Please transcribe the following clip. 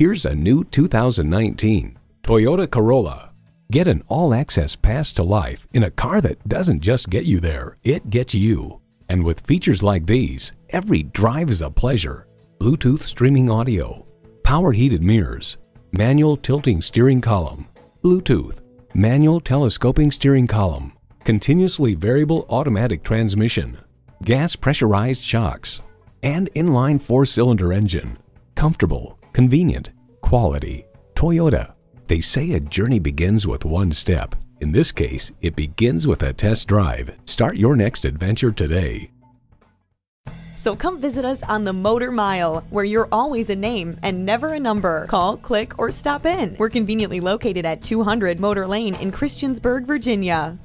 Here's a new 2019 Toyota Corolla. Get an all-access pass to life in a car that doesn't just get you there, it gets you. And with features like these, every drive is a pleasure. Bluetooth streaming audio, power heated mirrors, manual tilting steering column, Bluetooth, manual telescoping steering column, continuously variable automatic transmission, gas pressurized shocks, and inline four-cylinder engine. Comfortable, convenient, quality. Toyota. They say a journey begins with one step. In this case, it begins with a test drive. Start your next adventure today. So come visit us on the Motor Mile, where you're always a name and never a number. Call, click, or stop in. We're conveniently located at 200 Motor Lane in Christiansburg, Virginia.